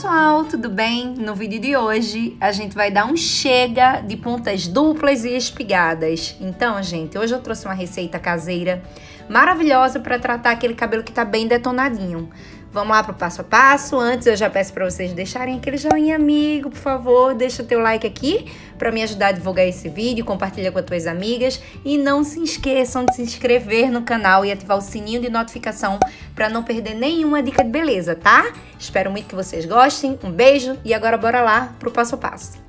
pessoal, tudo bem? No vídeo de hoje a gente vai dar um chega de pontas duplas e espigadas. Então, gente, hoje eu trouxe uma receita caseira maravilhosa para tratar aquele cabelo que tá bem detonadinho. Vamos lá pro passo a passo. Antes eu já peço para vocês deixarem aquele joinha amigo, por favor, deixa teu like aqui para me ajudar a divulgar esse vídeo, compartilha com as tuas amigas e não se esqueçam de se inscrever no canal e ativar o sininho de notificação para não perder nenhuma dica de beleza, tá? Espero muito que vocês gostem. Um beijo e agora bora lá pro passo a passo.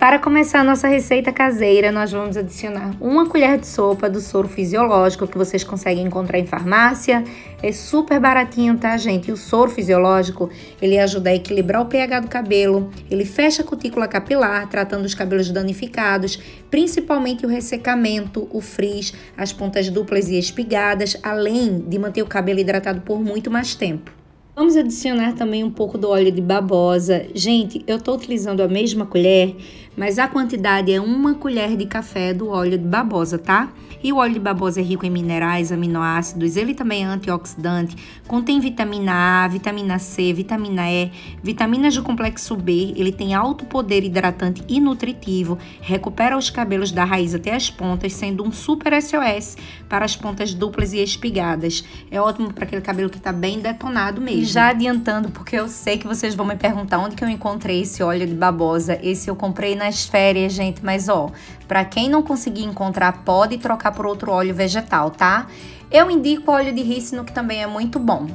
Para começar a nossa receita caseira, nós vamos adicionar uma colher de sopa do soro fisiológico que vocês conseguem encontrar em farmácia. É super baratinho, tá, gente? E o soro fisiológico, ele ajuda a equilibrar o pH do cabelo, ele fecha a cutícula capilar, tratando os cabelos danificados, principalmente o ressecamento, o frizz, as pontas duplas e espigadas, além de manter o cabelo hidratado por muito mais tempo. Vamos adicionar também um pouco do óleo de babosa. Gente, eu estou utilizando a mesma colher, mas a quantidade é uma colher de café do óleo de babosa, tá? E o óleo de babosa é rico em minerais, aminoácidos, ele também é antioxidante, contém vitamina A, vitamina C, vitamina E, vitaminas do complexo B, ele tem alto poder hidratante e nutritivo, recupera os cabelos da raiz até as pontas, sendo um super SOS para as pontas duplas e espigadas. É ótimo para aquele cabelo que está bem detonado mesmo. E já adiantando, porque eu sei que vocês vão me perguntar onde que eu encontrei esse óleo de babosa. Esse eu comprei nas férias, gente, mas ó, para quem não conseguir encontrar, pode trocar por outro óleo vegetal, tá? Eu indico óleo de rícino, que também é muito bom.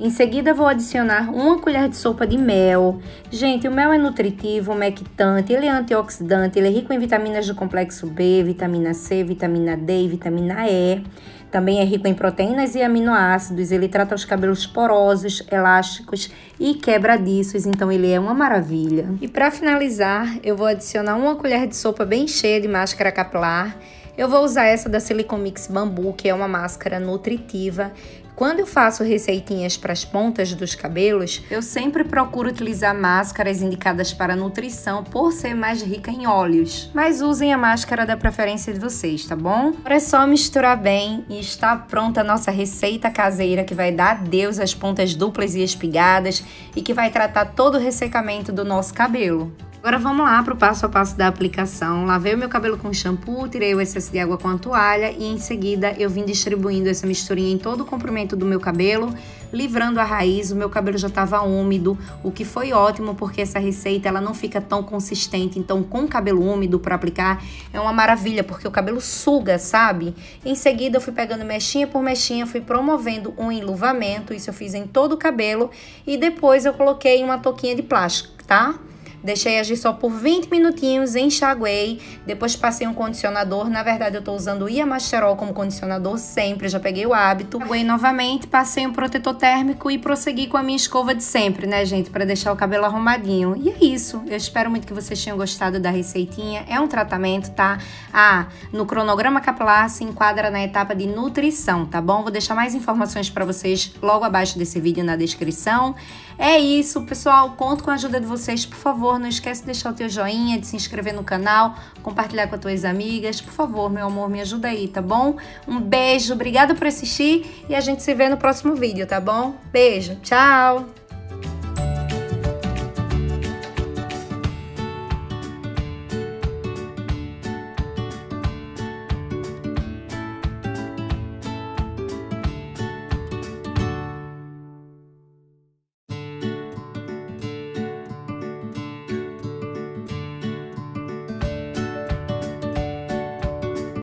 Em seguida, vou adicionar uma colher de sopa de mel. Gente, o mel é nutritivo, umectante, ele é antioxidante, ele é rico em vitaminas do complexo B, vitamina C, vitamina D e vitamina E. Também é rico em proteínas e aminoácidos, ele trata os cabelos porosos, elásticos e quebradiços, então ele é uma maravilha. E para finalizar, eu vou adicionar uma colher de sopa bem cheia de máscara capilar. Eu vou usar essa da Silicon Mix Bambu, que é uma máscara nutritiva quando eu faço receitinhas para as pontas dos cabelos, eu sempre procuro utilizar máscaras indicadas para nutrição por ser mais rica em óleos. Mas usem a máscara da preferência de vocês, tá bom? Agora é só misturar bem e está pronta a nossa receita caseira que vai dar adeus às pontas duplas e espigadas e que vai tratar todo o ressecamento do nosso cabelo. Agora vamos lá para o passo a passo da aplicação. Lavei o meu cabelo com shampoo, tirei o excesso de água com a toalha e em seguida eu vim distribuindo essa misturinha em todo o comprimento do meu cabelo, livrando a raiz. O meu cabelo já estava úmido, o que foi ótimo porque essa receita ela não fica tão consistente. Então, com cabelo úmido para aplicar é uma maravilha porque o cabelo suga, sabe? Em seguida eu fui pegando mechinha por mechinha, fui promovendo um enluvamento. Isso eu fiz em todo o cabelo e depois eu coloquei uma touquinha de plástico, tá? Deixei agir só por 20 minutinhos, enxaguei, depois passei um condicionador. Na verdade, eu tô usando o Iamasterol como condicionador sempre, já peguei o hábito. Enxaguei novamente, passei um protetor térmico e prossegui com a minha escova de sempre, né, gente, para deixar o cabelo arrumadinho. E é isso. Eu espero muito que vocês tenham gostado da receitinha. É um tratamento, tá? Ah, no cronograma capilar se enquadra na etapa de nutrição, tá bom? Vou deixar mais informações para vocês logo abaixo desse vídeo na descrição. É isso, pessoal. Conto com a ajuda de vocês, por favor. Não esquece de deixar o teu joinha, de se inscrever no canal, compartilhar com as tuas amigas. Por favor, meu amor, me ajuda aí, tá bom? Um beijo, obrigada por assistir e a gente se vê no próximo vídeo, tá bom? Beijo, tchau!